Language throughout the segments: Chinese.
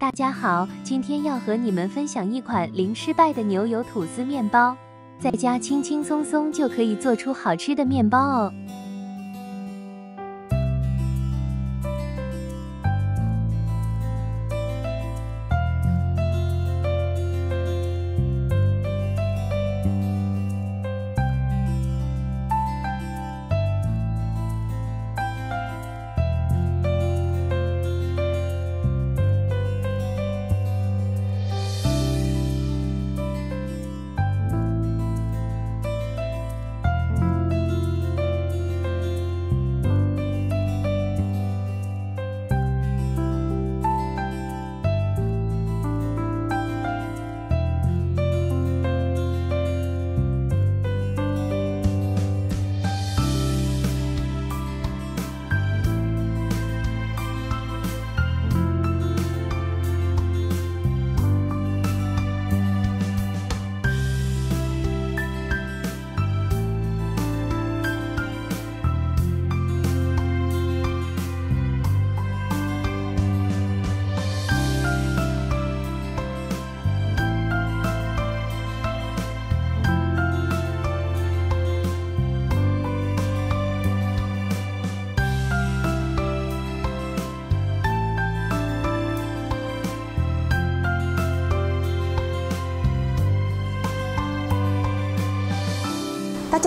大家好，今天要和你们分享一款零失败的牛油吐司面包，在家轻轻松松就可以做出好吃的面包哦。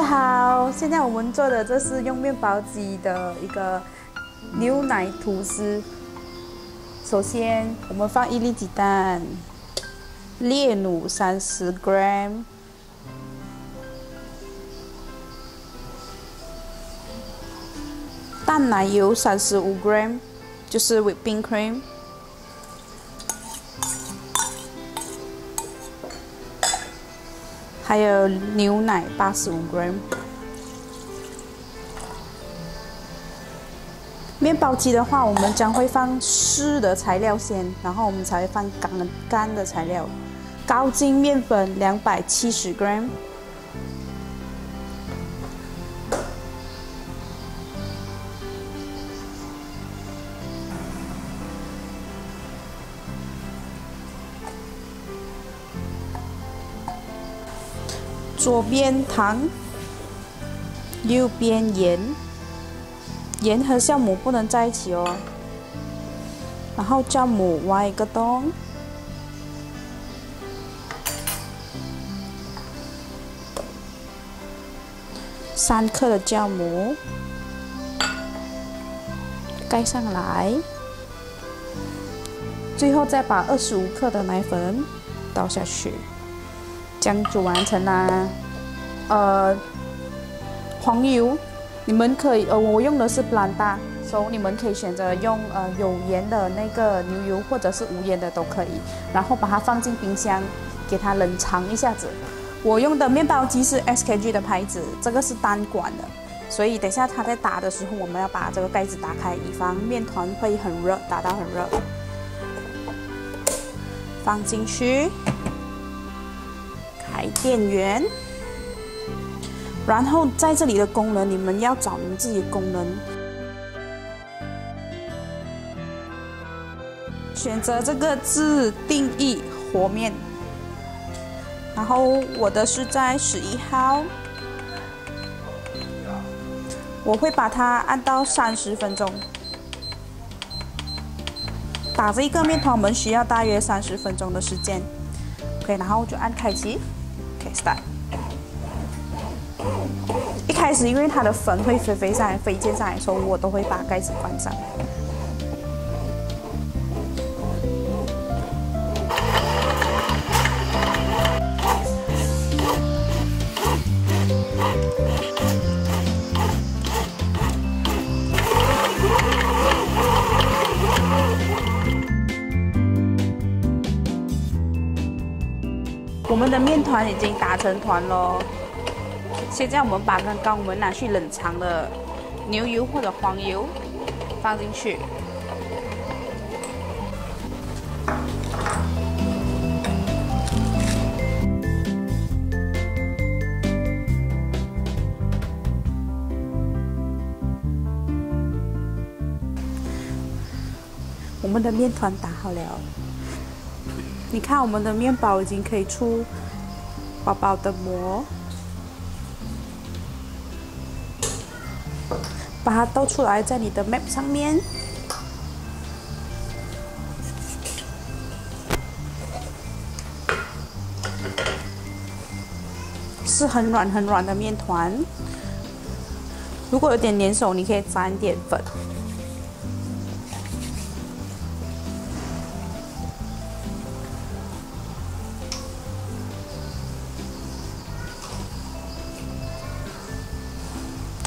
家好，现在我们做的这是用面包机的一个牛奶吐司。首先，我们放一粒鸡蛋，炼乳三十 gram，淡奶油三十五 gram，就是 whipping cream。还有牛奶八十五 gram。面包机的话，我们将会放湿的材料先，然后我们才会放干干的材料。高筋面粉两百七十 gram。左边糖，右边盐，盐和酵母不能在一起哦。然后酵母挖一个洞，三克的酵母盖上来，最后再把二十五克的奶粉倒下去。这样就完成啦。呃，黄油，你们可以，呃，我用的是布兰达，所以你们可以选择用呃有盐的那个牛油，或者是无盐的都可以。然后把它放进冰箱，给它冷藏一下子。我用的面包机是 SKG 的牌子，这个是单管的，所以等下它在打的时候，我们要把这个盖子打开，以防面团会很热，打到很热。放进去。电源，然后在这里的功能，你们要找你们自己的功能，选择这个自定义和面，然后我的是在十一号，我会把它按到三十分钟，打这一个面团，我们需要大约三十分钟的时间，OK，然后就按开启。开始因为它的粉会飞飞上来、飞溅上来，所以我都会把盖子关上。我们的面团已经打成团喽，现在我们把刚刚我们拿去冷藏的牛油或者黄油放进去，我们的面团打好了。你看我们的面包已经可以出薄薄的膜，把它倒出来在你的 map 上面。是很软很软的面团，如果有点粘手，你可以沾点粉。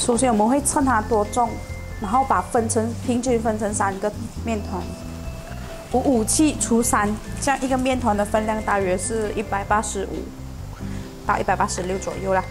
首先我们会称它多重，然后把分成平均分成三个面团，五五七除三，这样一个面团的分量大约是一百八十五到一百八十六左右啦。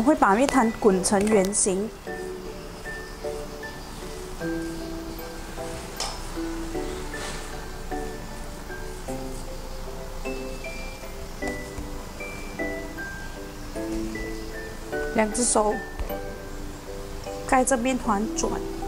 我会把面团滚成圆形，两只手盖着面团转。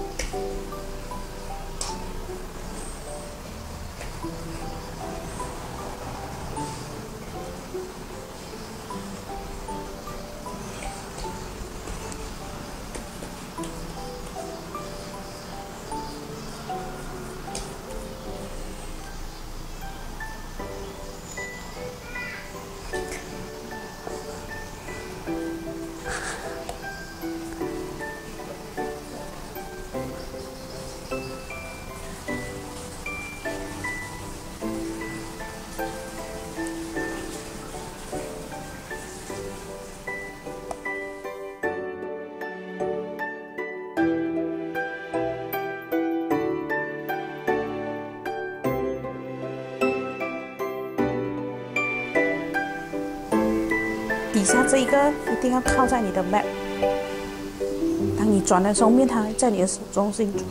底下这一个一定要靠在你的 map，当你转的时候，面团在你的手中心转。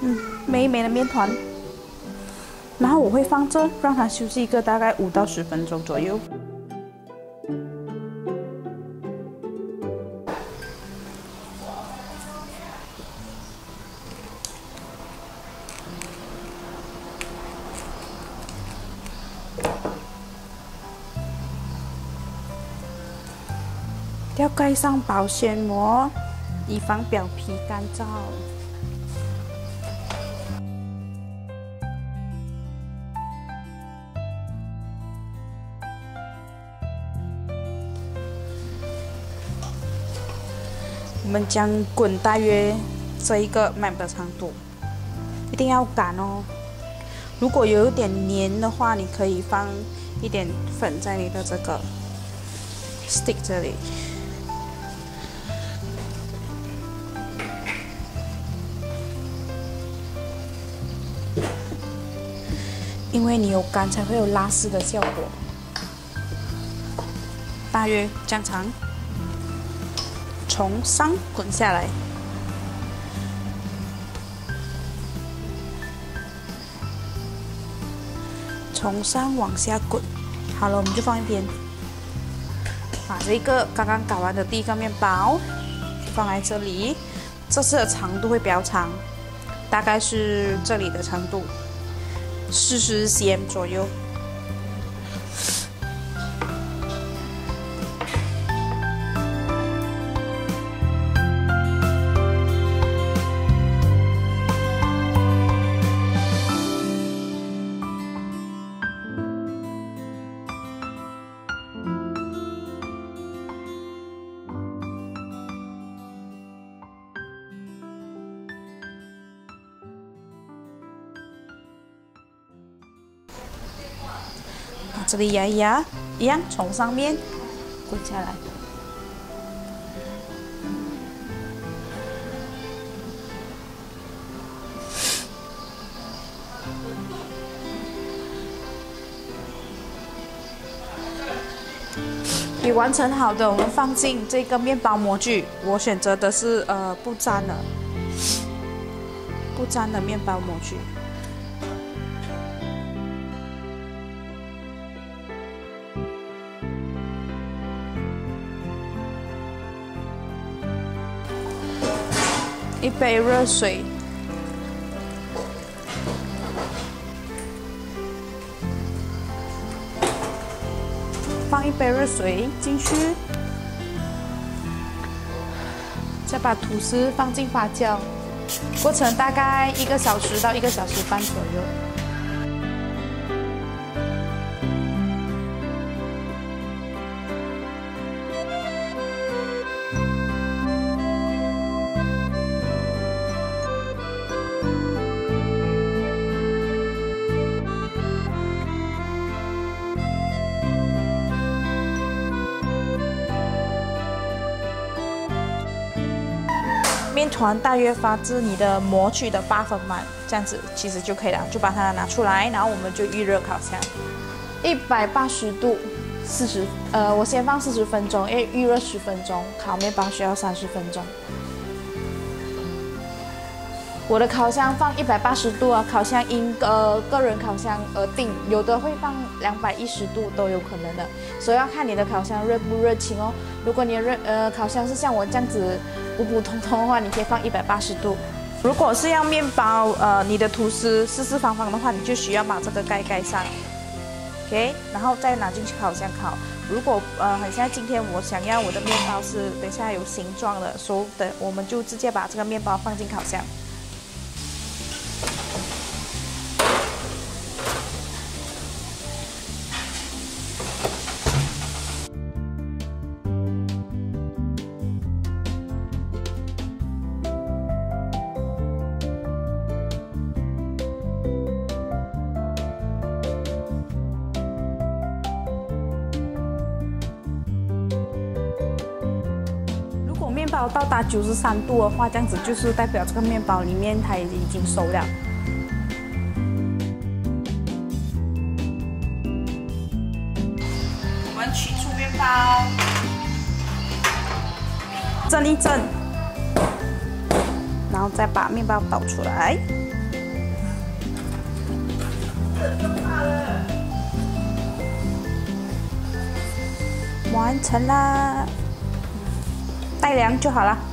嗯，美美的面团，然后我会放这，让它休息一个大概五到十分钟左右。盖上保鲜膜，以防表皮干燥。我们将滚大约这一个 map 的长度，一定要擀哦。如果有一点黏的话，你可以放一点粉在你的这个 stick 这里。因为你有干，才会有拉丝的效果。大约这样长，从上滚下来，从上往下滚。好了，我们就放一边，把这个刚刚搞完的第一个面包放在这里。这次的长度会比较长，大概是这里的长度。四十 cm 左右。这里压一压，一样从上面滚下来。已完成好的，我们放进这个面包模具。我选择的是呃不粘的，不粘的面包模具。一杯热水。放一杯热水进去，再把吐司放进发酵，过程大概一个小时到一个小时半左右。团大约发至你的模具的八分满，这样子其实就可以了，就把它拿出来，然后我们就预热烤箱，一百八十度，四十，呃，我先放四十分钟，因为预热十分钟，烤面包需要三十分钟。我的烤箱放一百八十度啊，烤箱因呃个人烤箱而定，有的会放两百一十度都有可能的，所以要看你的烤箱热不热情哦。如果你的热呃烤箱是像我这样子普普通通的话，你可以放一百八十度。如果是要面包呃你的吐司四四方方的话，你就需要把这个盖盖上，OK，然后再拿进去烤箱烤。如果呃很像今天我想要我的面包是等下有形状的，所以等我们就直接把这个面包放进烤箱。面包到达九十三度的话，这样子就是代表这个面包里面它已经熟了。我们取出面包，蒸一蒸，然后再把面包倒出来。完成啦！待凉就好了。